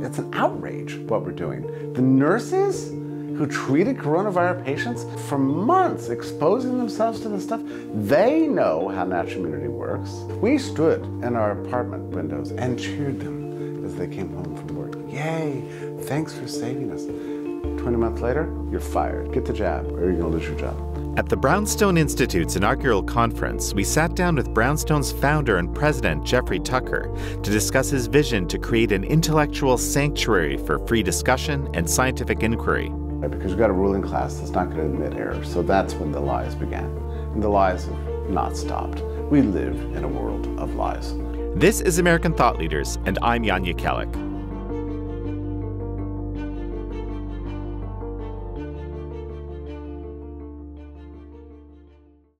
It's an outrage what we're doing. The nurses who treated coronavirus patients for months, exposing themselves to this stuff, they know how natural immunity works. We stood in our apartment windows and cheered them as they came home from work. Yay, thanks for saving us. 20 months later, you're fired. Get the jab or you're to lose your job. At the Brownstone Institute's inaugural conference, we sat down with Brownstone's founder and president, Jeffrey Tucker, to discuss his vision to create an intellectual sanctuary for free discussion and scientific inquiry. Because you've got a ruling class that's not going to admit error. So that's when the lies began. And the lies have not stopped. We live in a world of lies. This is American Thought Leaders, and I'm Jan Jekielek.